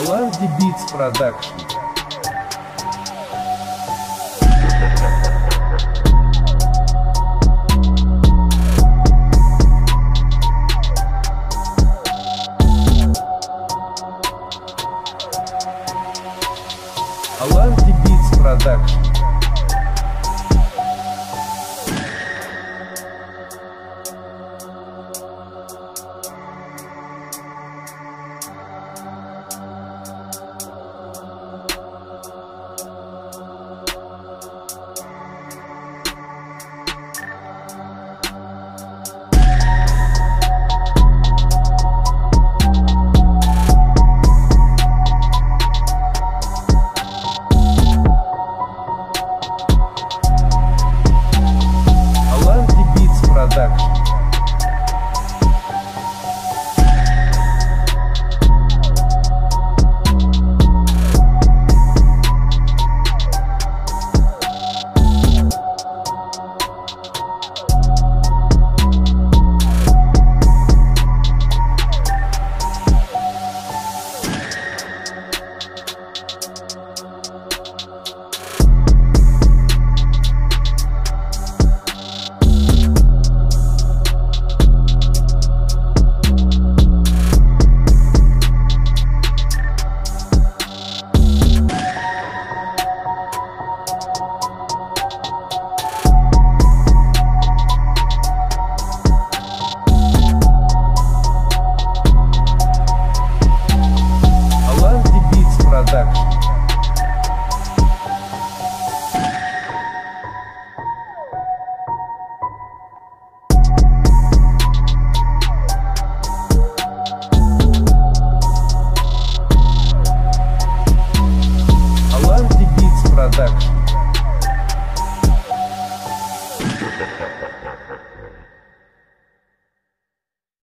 Аланди Beats Production. Аланди Beats Production. продакшн. seven.